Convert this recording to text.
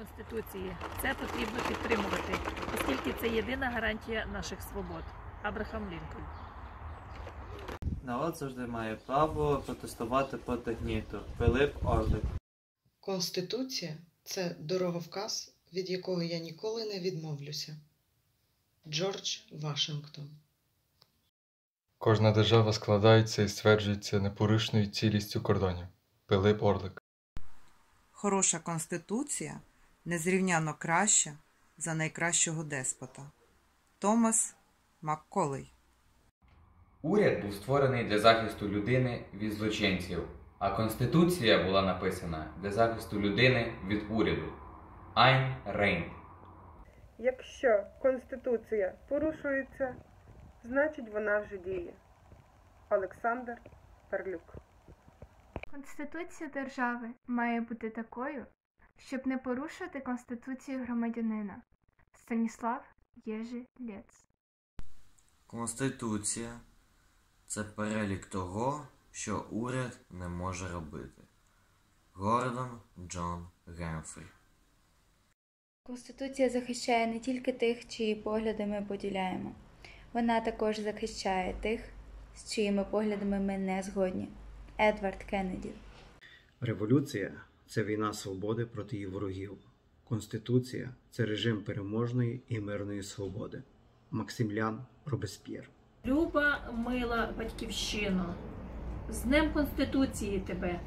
Конституції. Це потрібно підтримувати, оскільки це єдина гарантія наших свобод. Абрахам Лінкольн. Народ завжди має право протестувати проти гніту. Пилип Орлик. Конституція це дороговказ, від якого я ніколи не відмовлюся. Джордж Вашингтон. Кожна держава складається і стверджується непорушною цілістю кордонів. Пилип Орлик. Хороша конституція незрівняно краща за найкращого деспота. Томас Макколей. Уряд був створений для захисту людини від злочинців, а Конституція була написана для захисту людини від уряду. Айн Рейн. Якщо Конституція порушується, значить вона вже діє. Олександр Перлюк. Конституція держави має бути такою, щоб не порушувати Конституцію громадянина. Станіслав Єжи Лєц Конституція це перелік того, що уряд не може робити. Гордон Джон Гемфрі. Конституція захищає не тільки тих, чиї погляди ми поділяємо. Вона також захищає тих, з чиїми поглядами ми не згодні. Едвард Кеннеді. Революція це війна свободи проти її ворогів. Конституція це режим переможної і мирної свободи. Максимлян Робесп'єр. Люба, мила батьківщину. з Днем Конституції тебе!